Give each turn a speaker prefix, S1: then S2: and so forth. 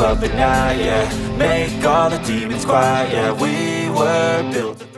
S1: up
S2: at night, yeah. Make all the demons quiet, yeah. We were built